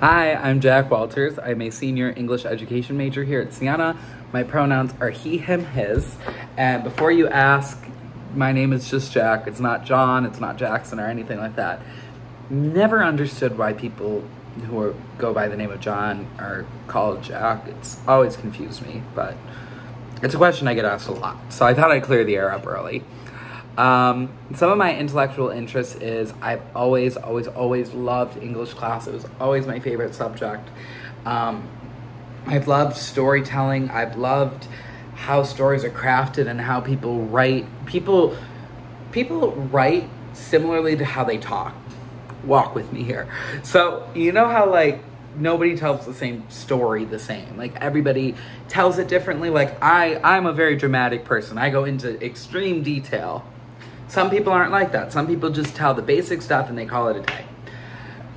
Hi, I'm Jack Walters. I'm a senior English education major here at Siena. My pronouns are he, him, his. And before you ask, my name is just Jack. It's not John, it's not Jackson or anything like that. Never understood why people who are, go by the name of John are called Jack. It's always confused me, but it's a question I get asked a lot. So I thought I'd clear the air up early. Um, some of my intellectual interests is I've always, always, always loved English class. It was always my favorite subject. Um, I've loved storytelling. I've loved how stories are crafted and how people write. People, people write similarly to how they talk. Walk with me here. So you know how like nobody tells the same story the same. Like everybody tells it differently. Like I, I'm a very dramatic person. I go into extreme detail some people aren't like that. Some people just tell the basic stuff and they call it a day.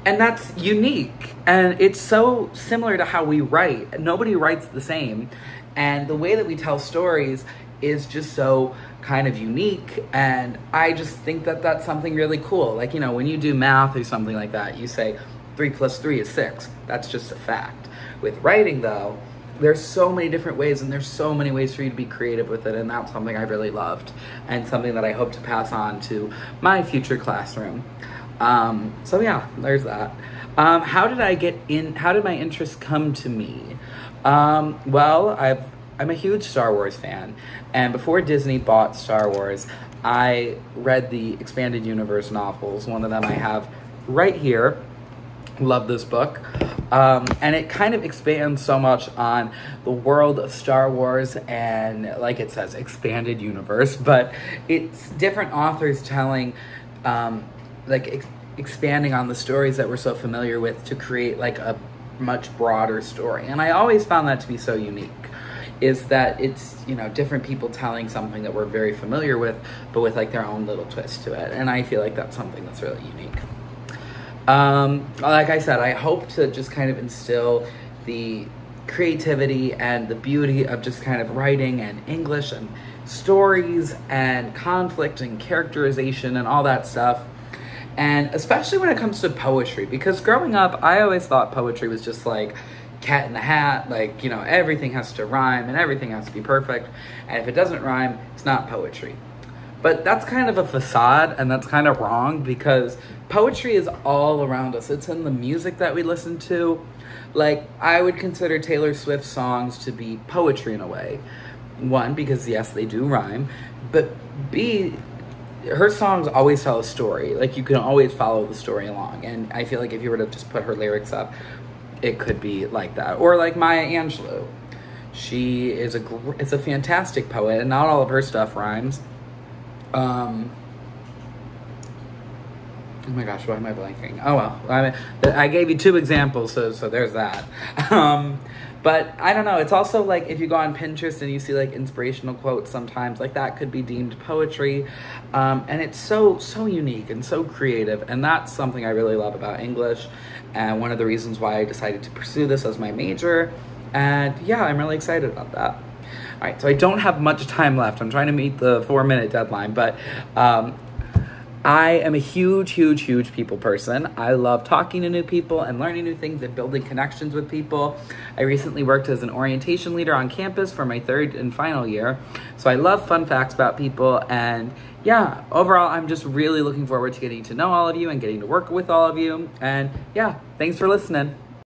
And that's unique. And it's so similar to how we write. Nobody writes the same. And the way that we tell stories is just so kind of unique. And I just think that that's something really cool. Like, you know, when you do math or something like that, you say three plus three is six. That's just a fact. With writing, though, there's so many different ways and there's so many ways for you to be creative with it and that's something I really loved and something that I hope to pass on to my future classroom. Um, so yeah, there's that. Um, how did I get in, how did my interest come to me? Um, well, I've, I'm a huge Star Wars fan and before Disney bought Star Wars, I read the expanded universe novels. One of them I have right here. Love this book. Um, and it kind of expands so much on the world of Star Wars and, like it says, expanded universe. But it's different authors telling, um, like, ex- expanding on the stories that we're so familiar with to create, like, a much broader story. And I always found that to be so unique is that it's you know different people telling something that we're very familiar with but with like their own little twist to it and i feel like that's something that's really unique um, like I said, I hope to just kind of instill the creativity and the beauty of just kind of writing and English and stories and conflict and characterization and all that stuff. And especially when it comes to poetry, because growing up, I always thought poetry was just like cat in the hat, like, you know, everything has to rhyme and everything has to be perfect. And if it doesn't rhyme, it's not poetry. But that's kind of a facade and that's kind of wrong because poetry is all around us. It's in the music that we listen to. Like, I would consider Taylor Swift songs to be poetry in a way. One, because yes, they do rhyme, but B, her songs always tell a story. Like, you can always follow the story along. And I feel like if you were to just put her lyrics up, it could be like that. Or like Maya Angelou. She is a, it's a fantastic poet, and not all of her stuff rhymes um, oh my gosh, why am I blanking? Oh well, I, I gave you two examples, so so there's that. Um, but I don't know. It's also like if you go on Pinterest and you see like inspirational quotes, sometimes like that could be deemed poetry, um, and it's so so unique and so creative, and that's something I really love about English, and one of the reasons why I decided to pursue this as my major. And yeah, I'm really excited about that. All right, so I don't have much time left. I'm trying to meet the four minute deadline, but um, I am a huge, huge, huge people person. I love talking to new people and learning new things and building connections with people. I recently worked as an orientation leader on campus for my third and final year. So I love fun facts about people. And yeah, overall, I'm just really looking forward to getting to know all of you and getting to work with all of you. And yeah, thanks for listening.